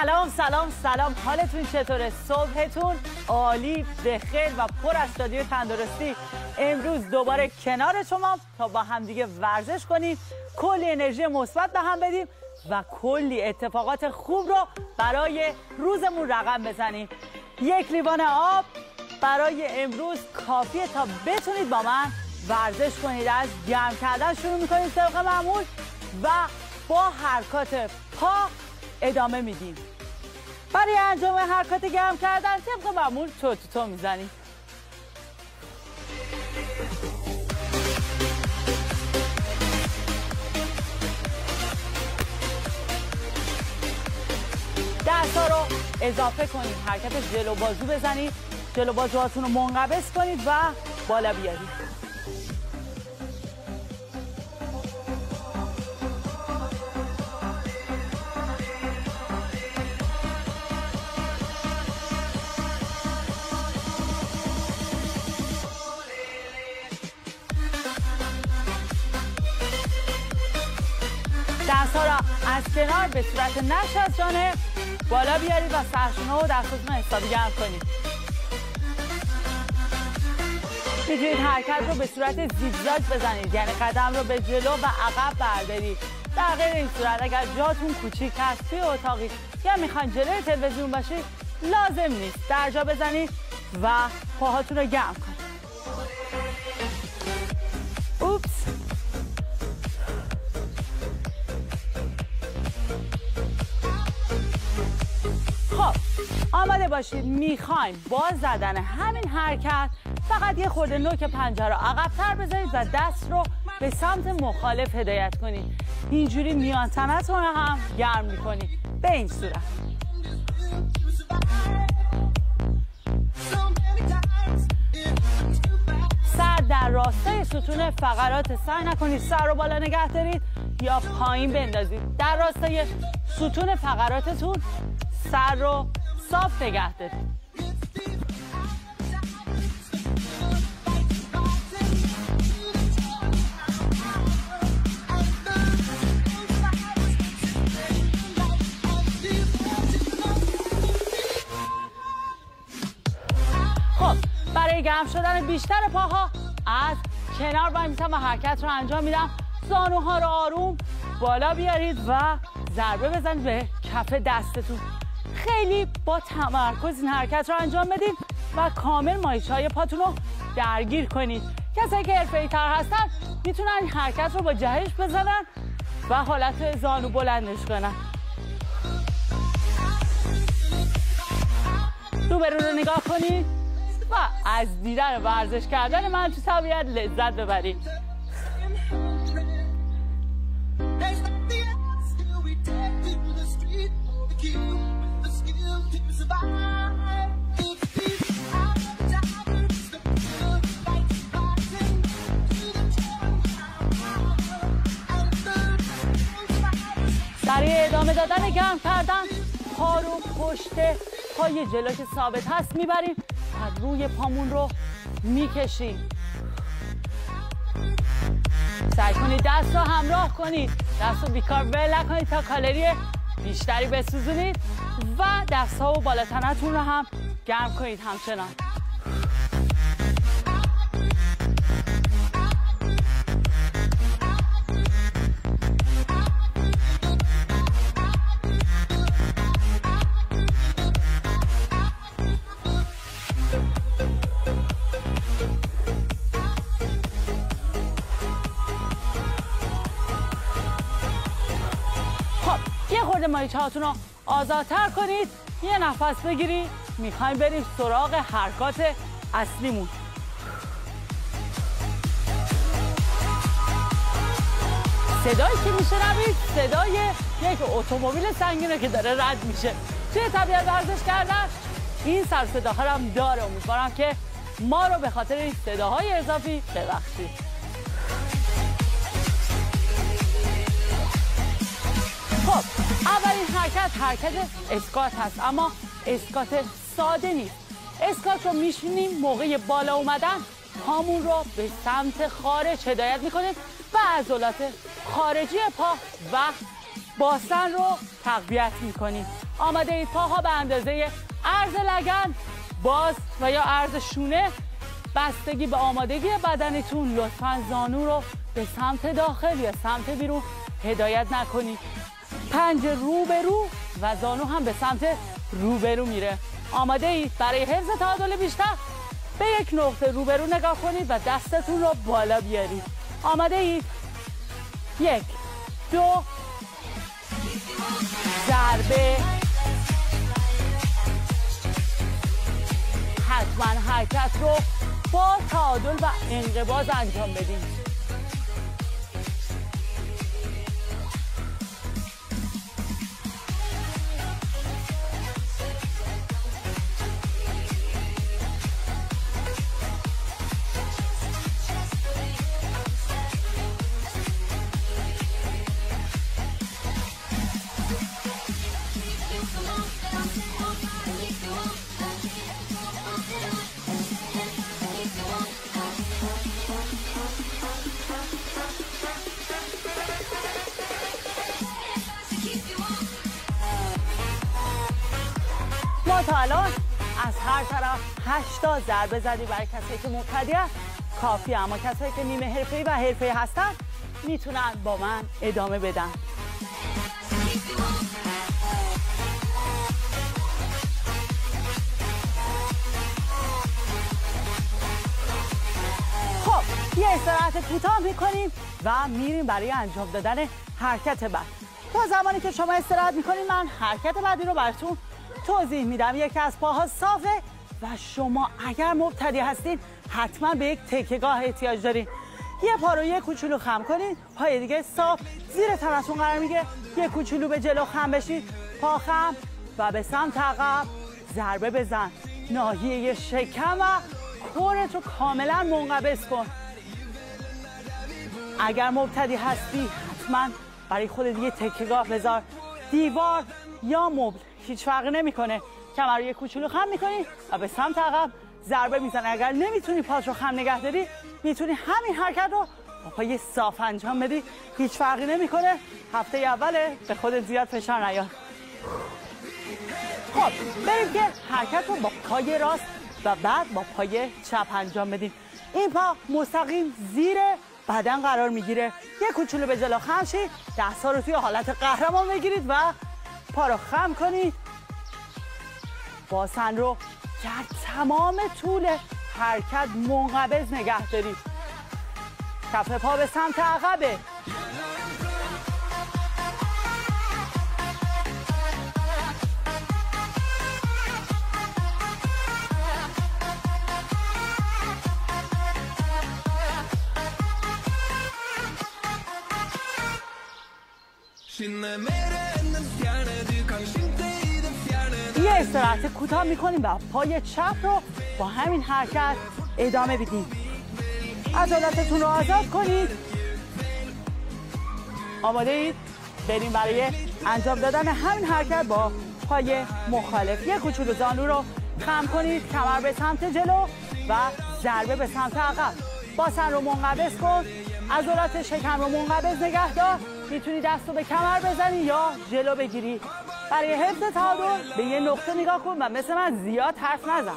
سلام سلام سلام. حالتون چطوره؟ صبحتون عالی بخیر و پر از شادی و تندرستی. امروز دوباره کنار شما تا با همدیگه ورزش کنیم کلی انرژی مثبت به هم بدیم و کلی اتفاقات خوب رو برای روزمون رقم بزنیم. یک لیوان آب برای امروز کافیه تا بتونید با من ورزش کنید. از گرم کردن شروع می‌کنیم طبق معمول و با حرکات پا ادامه میدیم. برای انجام حرکات گرم کردن طبق معمول تو تو می‌زنیم دست رو اضافه کنید حرکت جلو بازو بزنید. جلو بازوهاتون رو منقبض کنید و بالا بیارید. از کنار به صورت نش از جانب بالا بیارید و سرشونه و دستاتون حسابی گرم کنید. می‌تونید حرکت رو به صورت زیگزاگ بزنید یعنی قدم رو به جلو و عقب بردارید. در غیر این صورت اگر جاتون کوچیک هست توی اتاقی یا می‌خواین جلوی تلویزیون باشید لازم نیست. در جا بزنید و پاهاتون رو گرم کنید. اوپس. آماده باشید. می‌خوایم با زدن همین حرکت فقط یه خورده نوک پنجه رو عقبتر بذارید و دست رو به سمت مخالف هدایت کنید. اینجوری میان تنتون رو هم گرم می‌کنید. به این صورت. سر در راستای ستون فقرات سعی نکنید سر رو بالا نگه دارید یا پایین بندازید. در راستای ستون فقراتتون سر رو صاف نگه دارید خب برای گرم شدن بیشتر پاها از کنار وای میسم و حرکت رو انجام میدم. زانوها رو آروم بالا بیارید و ضربه بزنید به کف دستتون. خیلی با تمرکز این حرکت رو انجام بدید و کامل مایش های پاتون رو درگیر کنید. کسایی که حرفه‌ای تر هستن می‌تونن این حرکت رو با جهش بزنن و حالت زانو بلندش کنن. روبرو رو نگاه کنید و از دیدن ورزش کردن من تو طبیعت لذت ببرید. ادامه دادن گرم کردن پا رو پشت پای جلو که ثابت هست می‌بریم و روی پامون رو می‌کشیم. سعی کنید دست رو همراه کنید. دست رو بیکار ول نکنید تا کالری بیشتری بسوزونید و دست ها و بالا تنتون رو هم گرم کنید همچنان. هاتون رو آزادتر کنید. یه نفس بگیرید. می‌خوایم بریم سراغ حرکات اصلیمون. صدایی که میشنوید صدای یک اتومبیل سنگینه که داره رد میشه. توی طبیعت ورزش کردن این سر صداها هم داره. امیدوارم که ما رو به خاطر این صداهای اضافی ببخشید. خب اولین حرکت حرکت اسکات هست اما اسکات ساده نیست. اسکات رو میشینیم موقع بالا اومدن پامون رو به سمت خارج هدایت می‌کنیم و عضلات خارجی پا و باسن رو تقویت می‌کنیم. آماده اید پاها به اندازه عرض لگن باز و یا عرض شونه بستگی به آمادگی بدنتون لطفا زانو رو به سمت داخل یا سمت بیرون هدایت نکنید. پنج رو به رو و زانو هم به سمت رو به رو میره. آماده اید برای حفظ تعادل بیشتر به یک نقطه رو به رو نگاه کنید و دستتون رو بالا بیارید. آماده اید؟ یک دو. ضربه. حتما حرکت رو با تعادل و انقباض انجام بدیم تا الان از هر طرف 8 تا ضربه زدی برای کسایی که مبتدی کافی اما کسایی که نیمه حرفه‌ای و حرفه‌ای هستن می‌تونن با من ادامه بدن. خب یه استراحت کوتاه می‌کنیم و میریم برای انجام دادن حرکت بعد. تا زمانی که شما استراحت می‌کنید من حرکت بعدی رو براتون توضیح میدم. یکی از پاها صافه و شما اگر مبتدی هستید حتما به یک تکیگاه احتیاج دارین. یه پا رو یه کوچولو خم کنید پای دیگه صاف. زیر تنتون قرار میگه یه کوچولو به جلو خم بشید پا خم و به سمت عقب ضربه بزن. ناحیه شکم و کورت رو کاملا منقبض کن. اگر مبتدی هستی حتما برای خودت یه تکیگاه بذار. دیوار یا مبل؟ هیچ فرقی نمی‌کنه. کمر یه کوچولو خم می‌کنی و به سمت عقب ضربه می‌زنی. اگر نمی‌تونی پاش رو خم نگه داری می‌تونی همین حرکت رو با پای صاف انجام بدی. هیچ فرقی نمی‌کنه. هفته اوله به خودت زیاد فشار نیار. خب بریم که حرکت رو با پای راست و بعد با پای چپ انجام بدیم. این پا مستقیم زیر بدن قرار می‌گیره. یه کوچولو به جلو خم شید دست رو توی حالت قهرمان بگیرید و پا رو خم کنید باسن رو در تمام طول حرکت منقبض نگه دارید کف پا به سمت عقبه. یه استراحت کوتاه می‌کنیم و پای چپ رو با همین حرکت ادامه بدیم. عضلاتتون رو آزاد کنید. آماده اید؟ بریم برای انجام دادن همین حرکت با پای مخالف. یه کوچولو زانو رو خم کنید کمر به سمت جلو و ضربه به سمت عقب. باسن رو منقبض کن. عضلات شکم رو منقبض نگه دار. می‌تونی دست رو به کمر بزنی یا جلو بگیری؟ برای حفظ تعادل به یه نقطه نگاه کن و مثل من زیاد حرف نزن.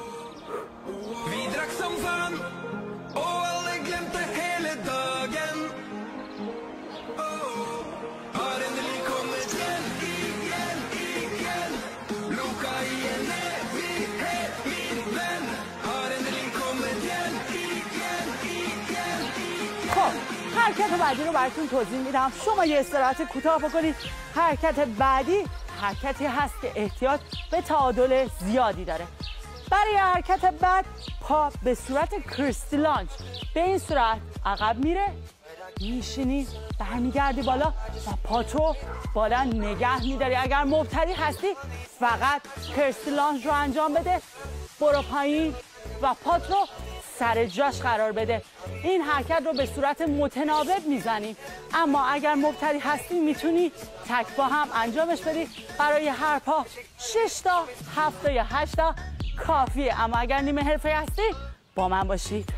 حرکت بعدی رو براتون توضیح میدم. شما یه استراحت کوتاه بکنید. حرکت بعدی حرکتی هست که احتیاط به تعادل زیادی داره. برای حرکت بعد پا به صورت کریستی لانچ. به این صورت عقب میره میشینی برمیگردی بالا و پاتو بالا نگه میداری. اگر مبتدی هستی فقط کرستی لانچ رو انجام بده. برو پایین و پات رو سر جاش قرار بده. این حرکت رو به صورت متناوب می‌زنیم اما اگر مبتدی هستی می‌تونی تک با هم انجامش بدی. برای هر پا 6 تا 7 تا یا 8 تا کافیه. اما اگر نیمه حرفه هستی با من باشید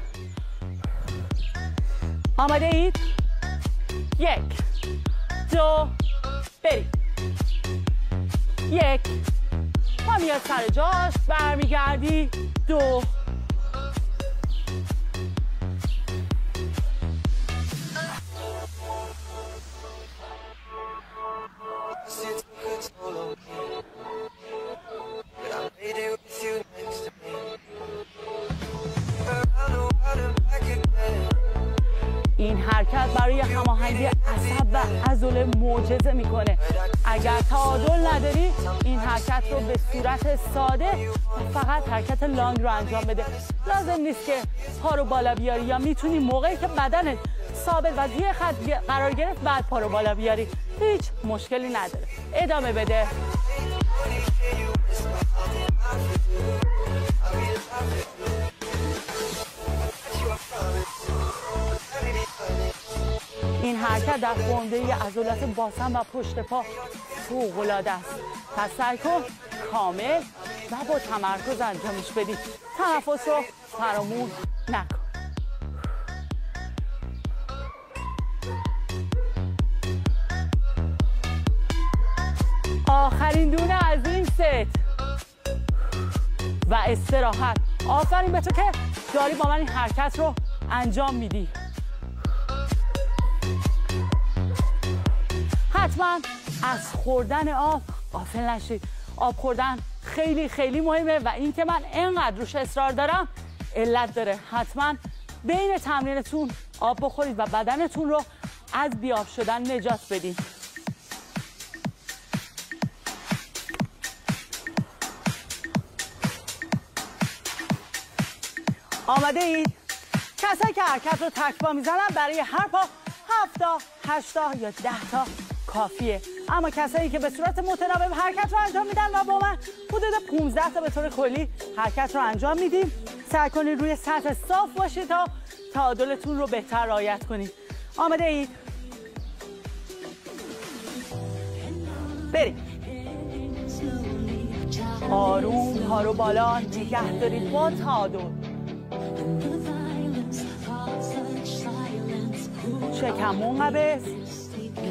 آماده اید؟ یک دو برید یک. و میاد سر جاش برمیگردی. دو. since we could solo. این حرکت برای هماهنگی عصب و عضله معجزه می‌کنه. اگر تعادل نداری این حرکت رو به صورت ساده فقط حرکت لانگ رو انجام بده. لازم نیست که پا رو بالا بیاری یا می‌تونی موقعی که بدنت ثابت و زیر خط قرار گرفت بعد پا رو بالا بیاری. هیچ مشکلی نداره. ادامه بده. حرکت در فرمده عضلات باسن و پشت پا فوق‌العاده است. پس سعی کن کامل و با تمرکز انجامش بدی. تنفس رو فراموش نکن. آخرین دونه از این ست. و استراحت. آفرین به تو که داری با من این حرکت رو انجام میدی. حتما از خوردن آب غافل نشید. آب خوردن خیلی خیلی مهمه و این که من انقدر روش اصرار دارم علت داره. حتما بین تمرینتون آب بخورید و بدنتون رو از بیاب شدن نجات بدید آمده اید؟ کسایی که حرکت رو تکبا می‌زنن برای هر پا هفتا هشتا یا ده تا کافیه. اما کسایی که به صورت متناوب حرکت رو انجام میدن و با من حدود 15 تا به طور کلی حرکت رو انجام میدیم. سعی کنید روی سطح صاف باشید تا تعادلتون رو بهتر رعایت کنید. آمده اید؟ بریم. آروم پا رو بالا نگه دارید با تعادل. شکمون قبض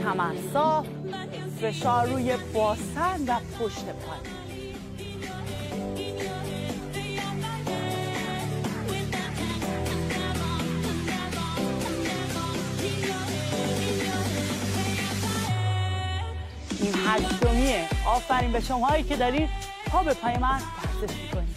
کمر صاف فشار روی باسن و پشت پای این هشتمیه آفرین به شماهایی که دارید پا به پای من ورزش می‌کنید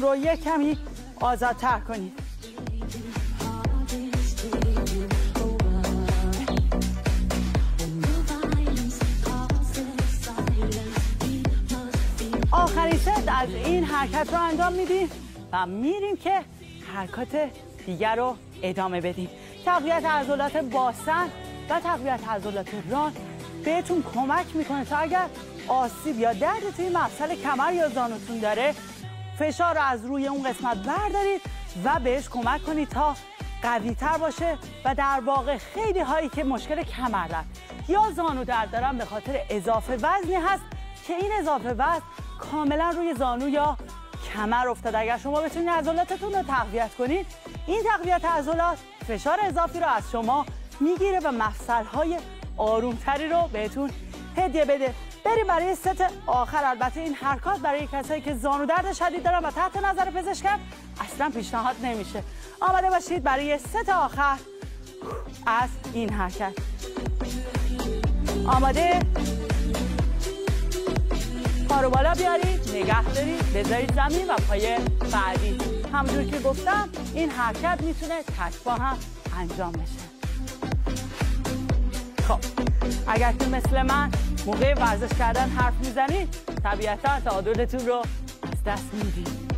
پاتون رو یک کمی آزادتر کنید. آخرین ست از این حرکت رو انجام میدیم و میریم که حرکات دیگر رو ادامه بدیم. تقویت عضلات باسن و تقویت عضلات ران بهتون کمک می‌کنه تا اگر آسیب یا درد توی مفصل کمر یا زانوتون داره فشار رو از روی اون قسمت بردارید و بهش کمک کنید تا قوی تر باشه و در واقع خیلی هایی که مشکل کمر دارن یا زانو درد دارن به خاطر اضافه وزنی هست که این اضافه وزن کاملا روی زانو یا کمر افتاده. اگر شما بتونید عضلاتتون رو تقویت کنید این تقویت عضلات فشار اضافی رو از شما می‌گیره و مفصل های آرومتری رو بهتون هدیه بده. بریم برای ست آخر. البته این حرکات برای کسایی که زانو درد شدید دارن و تحت نظر پزشکن اصلا پیشنهاد نمیشه. آماده باشید برای ست آخر از این حرکت. آماده؟ پا رو بالا بیارید نگه دارید بذارید زمین و پای بعدی. همونجور که گفتم این حرکت می‌تونه تکبا هم انجام بشه. خب اگر که مثل من موقع ورزش کردن حرف می‌زنید طبیعتا تعادلتون رو از دست می‌دید.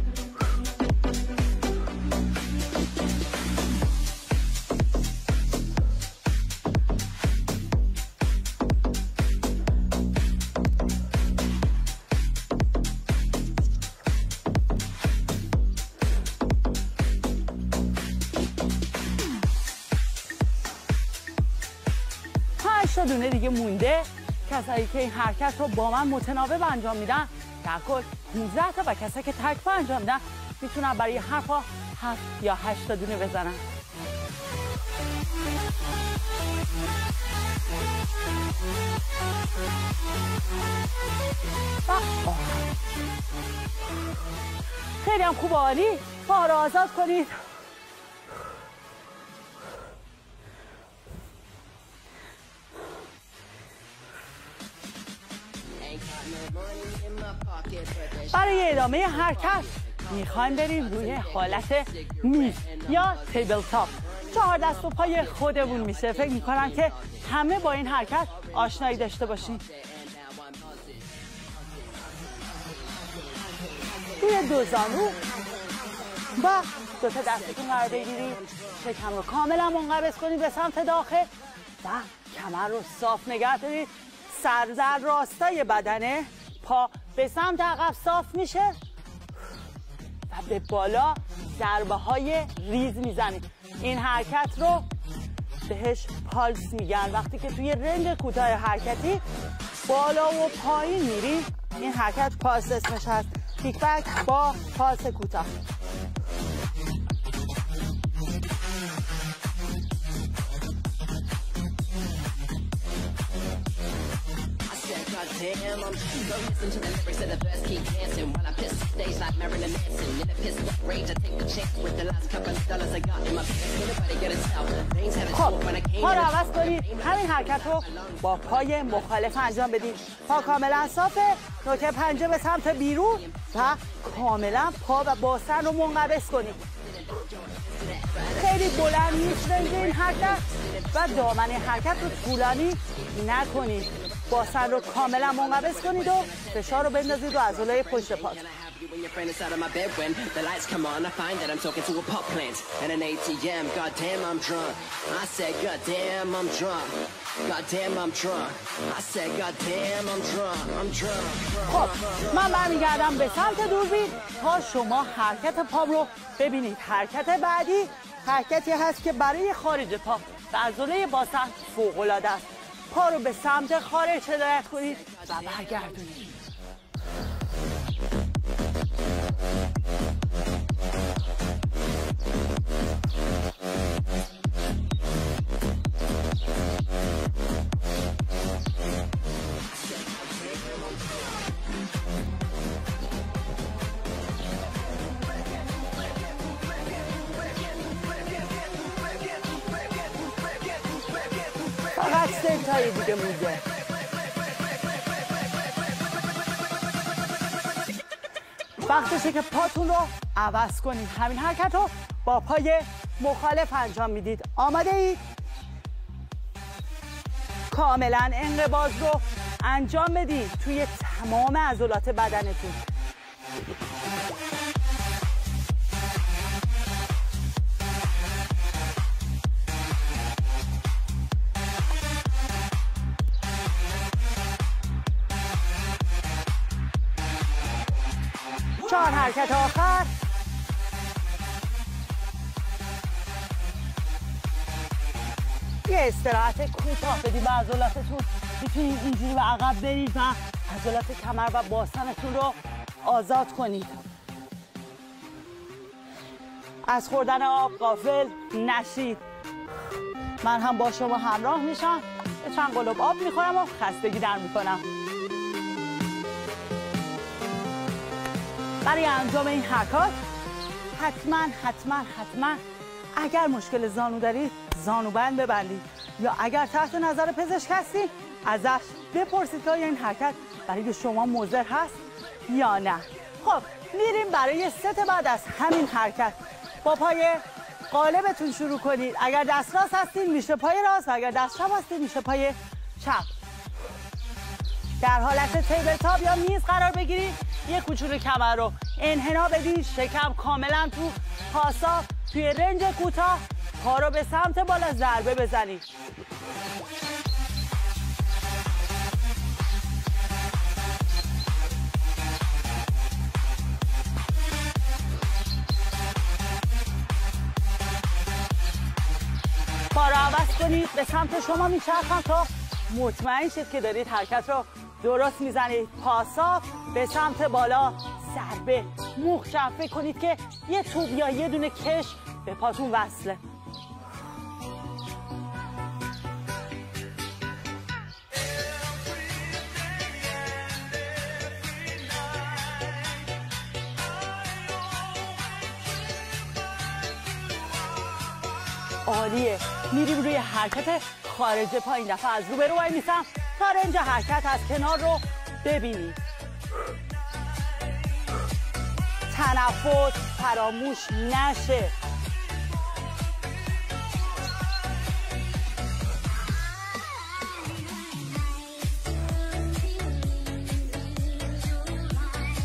کسایی که این حرکت رو با من متناوب انجام میدن در کل 15 تا و کسایی که تک انجام میدن می‌تونن برای هر پا 7 یا 8 تا دونه بزنن. خیلی هم خوب عالی. پا رو آزاد کنید. برای ادامه حرکت می‌خوایم بریم روی حالت میز یا تیبل تاپ چهار دست و پای خودمون میشه. فکر می‌کنم که همه با این حرکت آشنایی داشته باشین. روی دو زانو و دو تا دستتون قرار بگیرید. شکم رو کاملا منقبض کنید به سمت داخل و کمر رو صاف نگه دارید. سر در راستای بدنه پا به سمت عقب صاف میشه و به بالا ضربه های ریز می‌زنید این حرکت رو بهش پالس میگن. وقتی که توی رنج کوتاه حرکتی بالا و پایین میری این حرکت پالس اسمش هست. کیک بک با پالس کوتاه. Damn, I'm Go listen to the lyrics of the keep dancing While I piss stage like Marilyn Manson In a piss rage, I take a chance With the last couple of dollars I got in my pants Names haven't خب when I came پا رو عوض کنید همین حرکت رو با پای مخالف انجام بدید پا کاملا صافه نوک پنجه به سمت بیرون و کاملا پا و باسن رو منقبض کنید خیلی بلند نیست این حرکت و دامن حرکت رو طولانی نکنید باسن رو کاملا منقبض کنید و فشار رو بندازید رو عضلای پشت پات when your friend is out of my bed when the lights come on. I find that I'm talking to a pop plant and an ATM. Goddamn, I'm drunk. I said, Goddamn, I'm drunk. Goddamn, I'm drunk. I said, Goddamn, I'm drunk. I'm drunk. خب من برمیگردم به سمت دوربین تا شما حرکت پام رو ببینید حرکت بعدی حرکتی هست که برای خارج پا به عضله باسن فوق‌العاده است پا رو به سمت خارج هدایت کنید. و برگردونید. تایی دیگه مونده وقتشه که پاتون رو عوض کنید. همین حرکت رو با پای مخالف انجام می‌دید. آماده اید؟ کاملا انقباز رو انجام بدید توی تمام عضلات بدنتون. حرکت آخر. یه استراحت کوتاه بدید به عضلاتتون. می‌تونید اینجوری به عقب برید و عضلات کمر و باسنتون رو آزاد کنید. از خوردن آب قافل نشید. من هم با شما همراه میشم. چند قلوب آب می‌خورم و خستگی در می‌کنم. برای انجام این حرکات حتما حتما حتما اگر مشکل زانو دارید زانو بند ببندید یا اگر تحت نظر پزشک هستید ازش بپرسید که این حرکت برای شما مضر هست یا نه. خب میریم برای ست بعد از همین حرکت. با پای قالبتون شروع کنید. اگر دست راست هستید میشه پای راست و اگر دست چپ هستید میشه پای چپ. در حالت تیبل تاپ یا میز قرار بگیرید یه کوچولو کمر رو انحنا بدید شکم کاملا تو پاسا توی رنج کوتاه پا رو به سمت بالا ضربه بزنید پا رو عوض کنید به سمت شما میچرخم تا مطمئن شید که دارید حرکت رو درست می‌زنید پاساف به سمت بالا. ضربه محکم فکر کنید که یه توب یا یه دونه کش به پاتون وصله. عالیه. میریم روی حرکت خارج پایین. دفعه از رو به رو میسم. تا رنج حرکت از کنار رو ببینید تنفس فراموش نشه.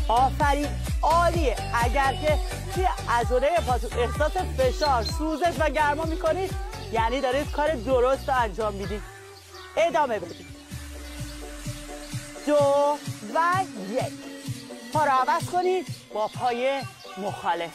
آفرین عالیه. اگر که توی عضله پاتون احساس فشار سوزش و گرما می‌کنید یعنی دارید کار درست رو انجام می‌دید ادامه بدید. دو و یک پا رو عوض کنید با پای مخالف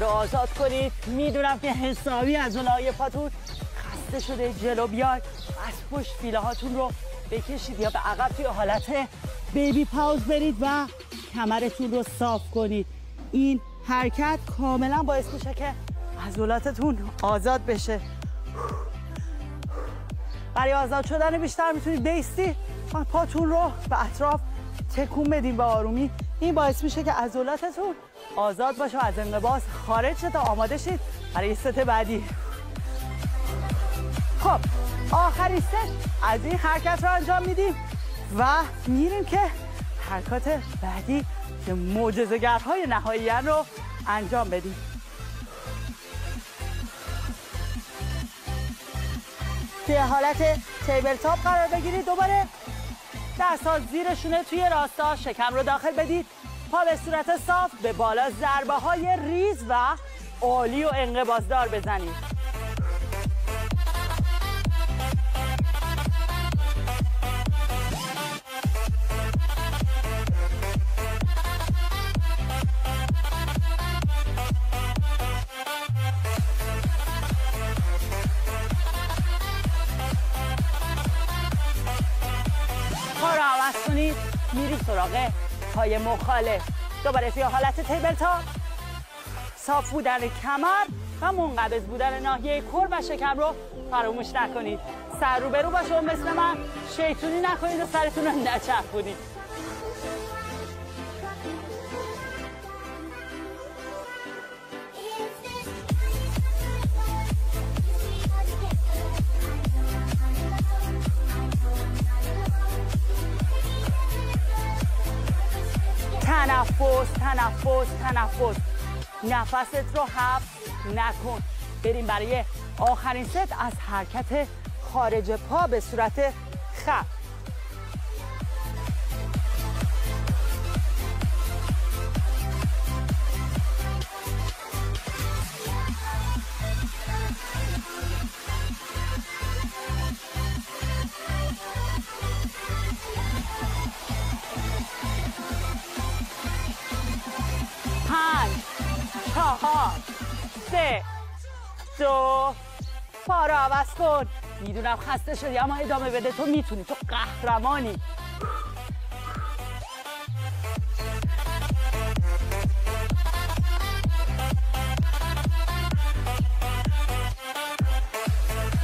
رو آزاد کنید. می‌دونم که حسابی عضله های پاتون خسته شده جلو بیاید. از پشت فیله هاتون رو بکشید یا به عقب توی حالت بیبی پاوز برید و کمرتون رو صاف کنید. این حرکت کاملا باعث میشه که عضلاتتون آزاد بشه. برای آزاد شدن بیشتر می‌تونید بیستی پاتون رو به اطراف تکون بدین به آرومی. این باعث میشه که عضلاتتون آزاد باشه و از انقباض خارج شه تا آماده شید برای ست بعدی. خب آخری ست از این حرکت رو انجام میدیم و میریم که حرکات بعدی که معجزه‌گرهای نهایی رو انجام بدیم. توی حالت تیبل تاپ قرار بگیرید. دوباره دست ها زیرشونه توی راستا. شکم رو داخل بدید. پا به صورت صاف به بالا ضربه های ریز و عالی و انقبازدار بزنید. میریم سراغ پای مخالف. دوباره توی حالت تیبل تا صاف بودن کمر و منقبض بودن ناحیه کور و شکم رو فراموش نکنید. سر رو به رو باشه مثل من. شیطونی نکنید و سرتون رو نچرخونید. تنفس تنفس تنفس. نفست رو حبس نکن. بریم برای آخرین ست از حرکت خارج پا به صورت خط چهار سه دو پا رو عوض کن می‌دونم خسته شدی اما ادامه بده تو می‌تونی تو قهرمانی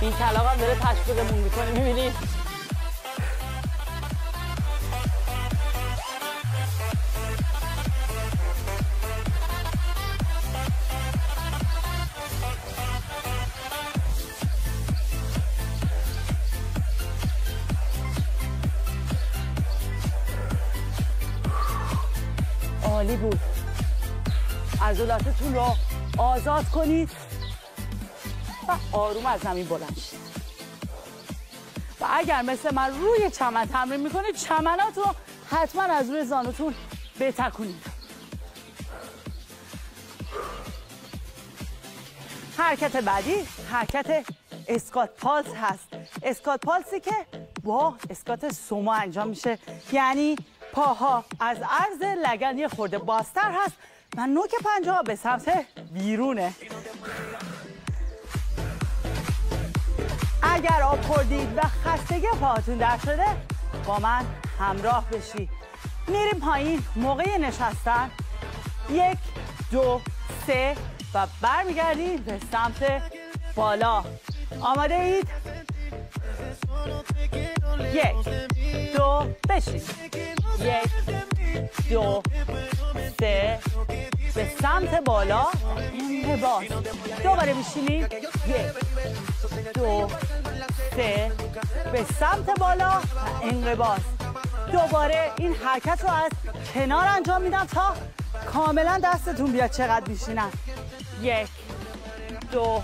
این کلاق هم داره تشویقمون می‌کنه می‌بینی؟ عالی بود. عضلاتتون رو آزاد کنید و آروم از زمین بلند شید. و اگر مثل من روی چمن تمرین می‌کنید چمنات رو حتما از روی زانوتون بتکونید. حرکت بعدی حرکت اسکات پالس هست. اسکات پالسی که با اسکات سومو انجام میشه. یعنی پاها از عرض لگن یه خورده بازتر هست. و نوک پنجه به سمت بیرونه. اگر آب خوردید و خستگی پاهاتون در شده با من همراه بشی. میریم پایین موقع نشستن. یک دو سه و برمیگردیم به سمت بالا. آماده اید؟ یک دو بشین. یک دو سه به سمت بالا. انقباض دوباره بشینید یک دو سه. به سمت بالا. انقباض دوباره این حرکت رو از کنار انجام میدم تا کاملا دستتون بیاد چقدر میشینن. یک دو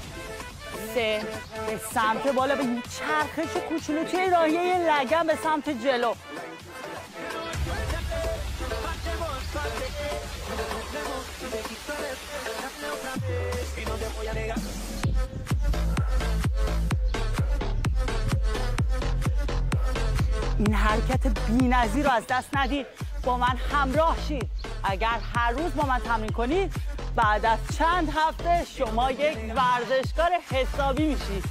سه. به سمت بالا. به چرخش کوچولو توی راهیه لگن به سمت جلو. این حرکت بی‌نظیر رو از دست ندید. با من همراه شید. اگر هر روز با من تمرین کنید بعد از چند هفته شما یک ورزشکار حسابی میشید.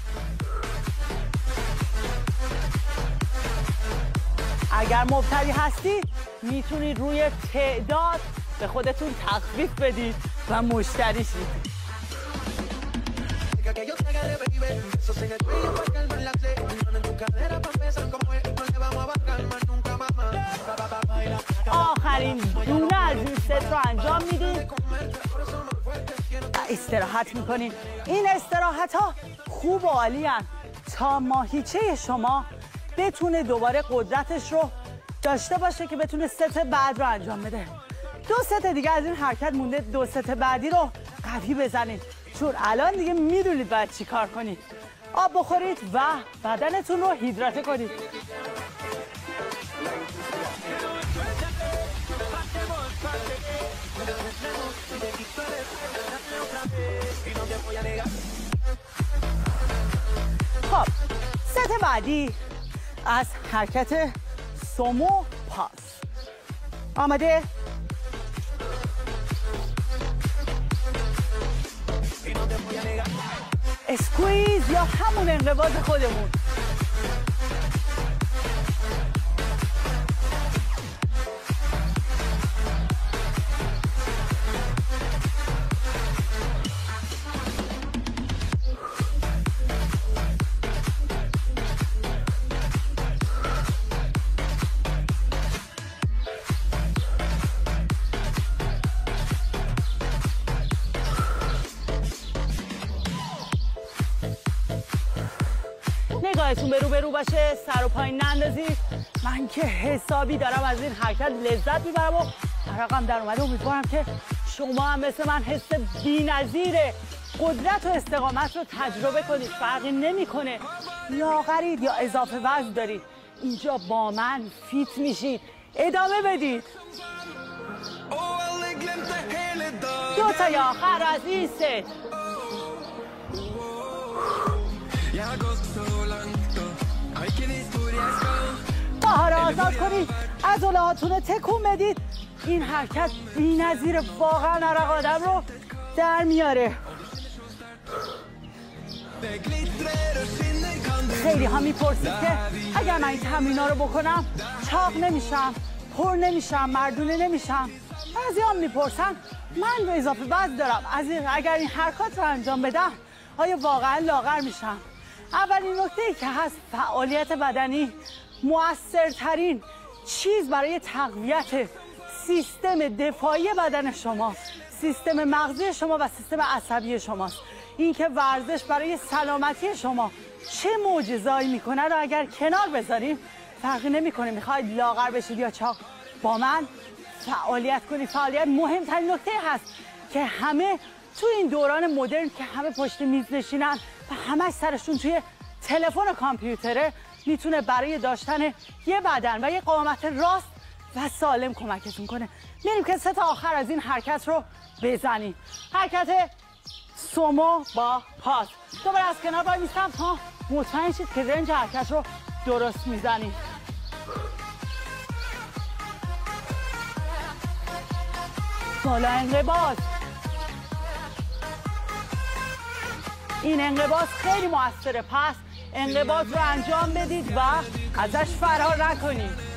اگر مبتدی هستید می‌تونید روی تعداد به خودتون تخفیف بدید و مشتری شید. آخرین دونه از این ست رو انجام می‌دید استراحت می‌کنید این استراحت ها خوب و عالی تا ماهیچه شما بتونه دوباره قدرتش رو داشته باشه که بتونه ست بعد رو انجام بده. دو ست دیگه از این حرکت مونده. دو ست بعدی رو قوی بزنید. چون الان دیگه می‌دونید باید چی کار کنید. آب بخورید و بدنتون رو هیدراته کنید. خب ست بعدی از حرکت sumo pulse. آماده squeeze یا همون انقباض خودمون. نگاهتون به رو باشه سر و پایین نندازید من که حسابی دارم از این حرکت لذت می‌برم و عرقم در اومده. امیدوارم که شما هم مثل من حس بی‌نظیر قدرت و استقامت رو تجربه کنید. فرقی نمی‌کنه. لاغرید یا اضافه وزن دارید. اینجا با من فیت میشید. ادامه بدید. دو تا آخر از این ست باها آزاد کنید. از هاتون تکون بدید. این حرکت بی نظیر واقعا عرق آدم رو در میاره. خیلی ها می‌پرسید که اگر من این تمرین رو بکنم چاق نمیشم پر نمیشم مردونه نمیشم. بعضی هم می‌پرسن من به اضافه وزن دارم. از این اگر این حرکات رو انجام بدم آیا واقعا لاغر میشم؟ اولین نکته ای که هست فعالیت بدنی. موثرترین چیز برای تقویت سیستم دفاعی بدن شما سیستم مغزی شما و سیستم عصبی شماست. اینکه ورزش برای سلامتی شما چه معجزه‌ای می‌کنه رو اگر کنار بذاریم فرقی نمی‌کنه. می‌خواید لاغر بشید یا چاق با من فعالیت کنید. فعالیت مهمترین نکته هست که همه تو این دوران مدرن که همه پشت میز نشینن و همه سرشون توی تلفن و کامپیوتره می‌تونه برای داشتن یه بدن و یه قامت راست و سالم کمکتون کنه. میریم که سه تا آخر از این حرکت رو بزنیم. حرکت سومو با پاس. دوباره از کنار باید میستم تا مطمئن شید که رنج حرکت رو درست می‌زنیم. بالا انقباز این انقباز خیلی موثره پس. انقباض رو انجام بدید و ازش فرار نکنید.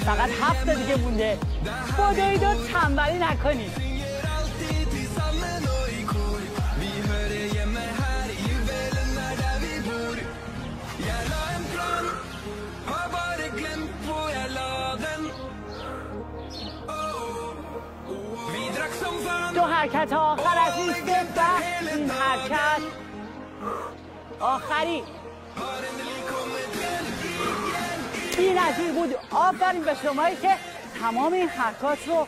فقط هفت دیگه مونده. خدایی و تنبلی نکنید. حرکت آخر از این و این حرکت. آخری بی نظیر بود. آفرین به شمایی که تمام این حرکات رو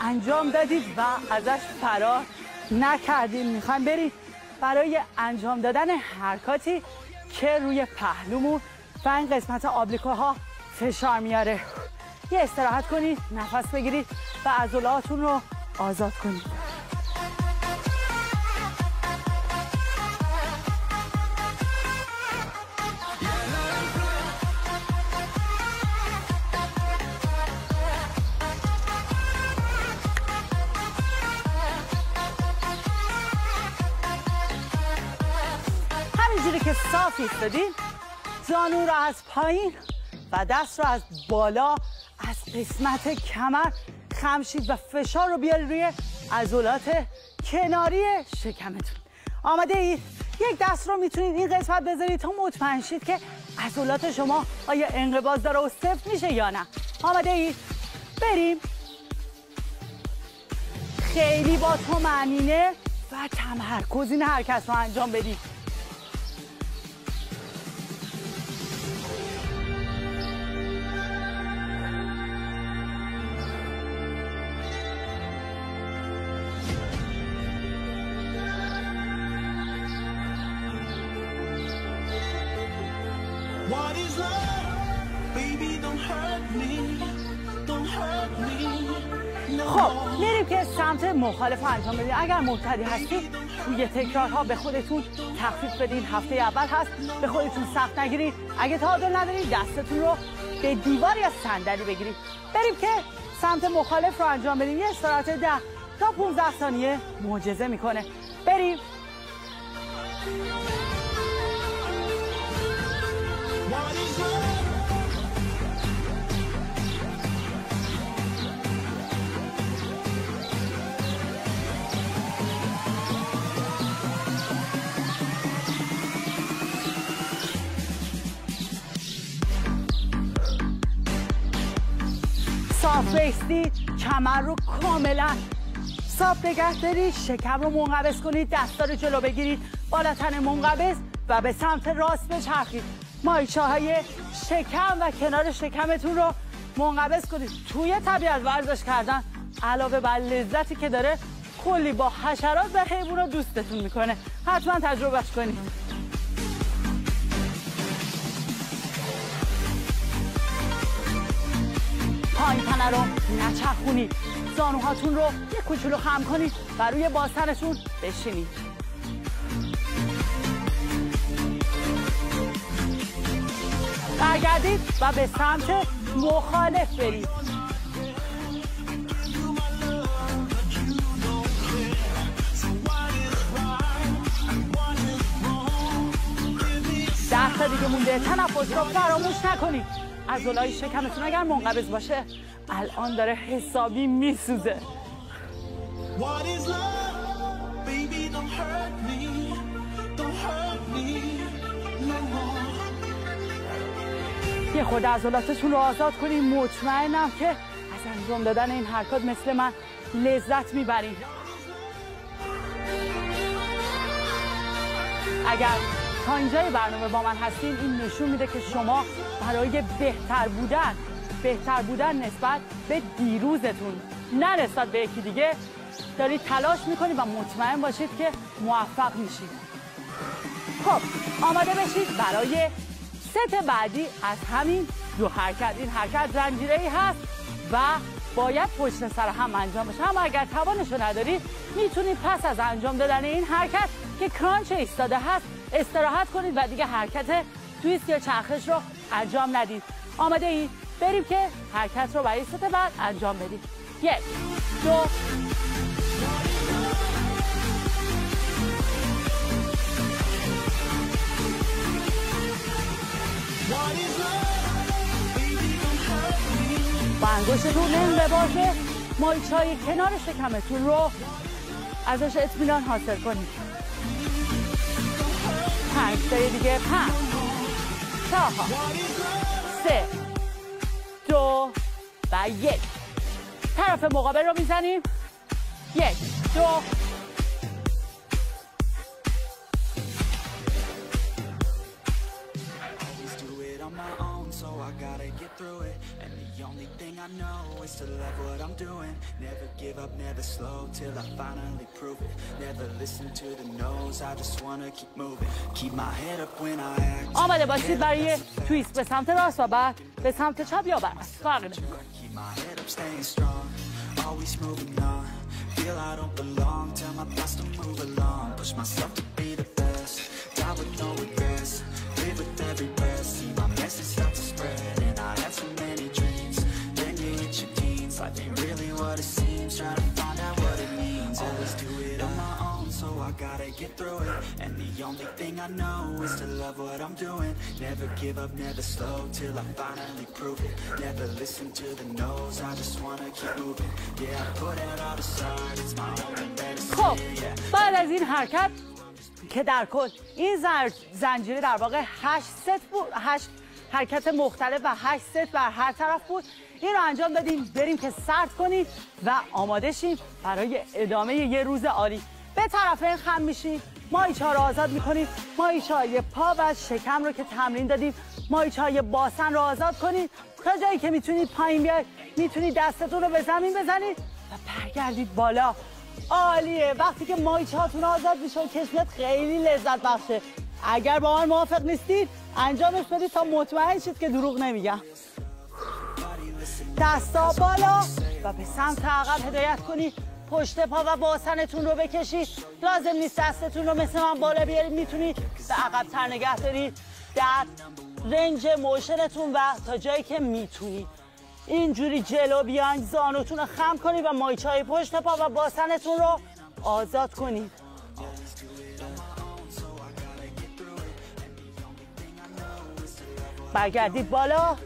انجام دادید و ازش فرار نکردیم. می‌خوایم بریم برای انجام دادن حرکاتی که روی پهلومون و این قسمت آبلیکوها فشار میاره. یه استراحت کنید نفس بگیرید و عضلاتون رو آزاد کنید. که صاف ایستادین زانو رو از پایین و دست رو از بالا از قسمت کمر خمشید و فشار رو بیاری روی عضلات کناری شکمتون. آمده اید؟ یک دست رو می‌تونید این قسمت بذارید تا مطمئن شید که عضلات شما آیا انقباض داره و سفت میشه یا نه. آمده اید؟ بریم. خیلی با تو معنینه و تمرکز این حرکت رو انجام بدید. مخالف انجام بدیم اگر مبتدی هستید توی تکرارها به خودتون تخفیف بدین. هفته اول هست به خودتون سخت نگیرید اگه تعادل ندارید دستتون رو به دیواری از صندلی بگیرید بریم که سمت مخالف رو انجام بدیم. یه استراحت ده تا 15 ثانیه معجزه می‌کنه. بریم. صاف بیستید کمر رو کاملا. صاف نگه دارید شکم رو منقبض کنید دستا رو جلو بگیرید بالا تن منقبض و به سمت راست بچرخید. مایچه های شکم و کنار شکمتون رو منقبض کنید. توی طبیعت ورزش کردن علاوه بر لذتی که داره کلی با حشرات و حیوان دوستتون می‌کنه. حتما تجربهش کنید. پایین تنه رو نچرخونید زانوهاتون رو یه کوچولو خم کنید و روی بازتنشون بشینید. برگردید و به سمت مخالف برید. ده دیگه مونده. تنفس رو فراموش نکنید. عضلای شکمتون اگر منقبض باشه الان داره حسابی میسوزه. یه خود عضلاتتون رو آزاد کنید مطمئنم که از انجام دادن این حرکات مثل من لذت می‌برید اگر تا اینجای برنامه با من هستین این نشون میده که شما برای بهتر بودن بهتر بودن نسبت به دیروزتون. نه نسبت به یکی دیگه. دارید تلاش می‌کنید و مطمئن باشید که موفق میشید. خب آماده بشید برای ست بعدی از همین دو حرکت. این حرکت زنجیره ای هست و باید پشت سر هم انجام بشه. اما اگر توانشو ندارید می‌تونید پس از انجام دادن این حرکت که کرانچ ایستاده هست استراحت کنید و دیگه حرکت تویست یا چرخش رو انجام ندید. آماده ای؟ بریم که حرکت رو برای ست بعد انجام بدید یک دو. با انگشتتون نمیده باشه. مایچای کنار شکمتون رو ازش اطمینان حاصل کنید. پنج تای دیگه. پنج چهار سه دو و یک. طرف مقابل رو می‌زنیم. یک دو through it. And the only thing I know is to love what I'm doing. Never give up, never slow till I finally prove it. Never listen to the no's, I just wanna keep moving. Keep my head up when I act. آماده باشید برای تویست به سمت راست و بعد به سمت چپ یا برعکس فرقی نمیکنه Keep my head up, staying strong. Always moving on. Feel I don't belong, tell my thoughts to move along. Push myself to be the best. Die with no regrets. Live with every breath. See my message Gotta get through it. And the only thing I know is to love what I'm doing. Never give up, never slow till I finally prove it. Never listen to the no's, I just wanna keep moving. Yeah, I put it all aside, it's my only medicine. خب. بعد از این حرکت که در کل این زر- زنجیره در واقع هشت ست بود هشت حرکت مختلف و هشت ست بر هر طرف بود این رو انجام دادیم بریم که سرد کنیم و آماده شیم برای ادامه یه روز عالی به طرفین خم میشیم مایچه ها رو آزاد می‌کنیم. مایچه های پا و شکم رو که تمرین دادیم مایچه های باسن رو آزاد کنید تا جایی که می‌تونید پایین بیاید می‌تونید دستتون رو به زمین بزنید و برگردید بالا. عالیه. وقتی که مایچه هاتون آزاد میشه و کشمت خیلی لذت بخشه. اگر با من موافق نیستید انجامش بدید تا مطمئن شید که دروغ نمیگم. دستا بالا و به سمت عقب هدایت کنید. پشت پا و باسنتون رو بکشید. لازم نیست دستتون رو مثل من بالا بیارید. می‌تونید به عقب تر نگه دارید در رنج موشنتون و تا جایی که می‌تونید اینجوری جلو بیاین زانوتون رو خم کنید و مایچه های پشت پا و باسنتون رو آزاد کنید. برگردید بالا.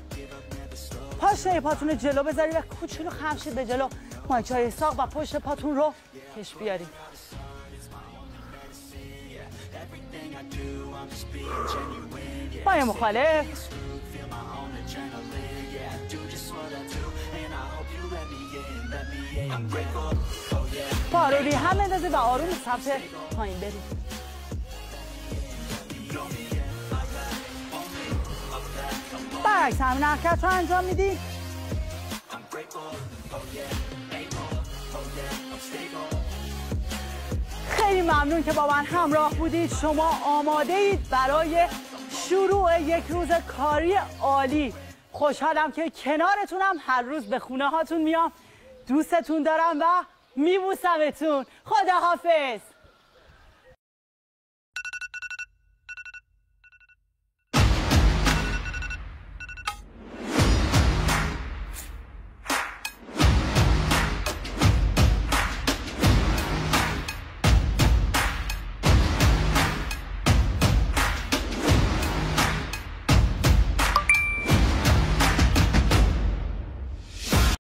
پاشنه پاتون جلو بذاری و کوچولو رو خمشید به جلو. مایچه ساق و پشت پاتون رو کش بیاریم پای مخالف. پا رو ری هم ندازه و آروم سبت پایین بریم برعکس همین حرکت رو انجام می‌دید خیلی ممنون که با من همراه بودید. شما آماده اید برای شروع یک روز کاری عالی. خوشحالم که کنارتونم. هر روز به خونه هاتون میام. دوستتون دارم و میبوسمتون. خدا حافظ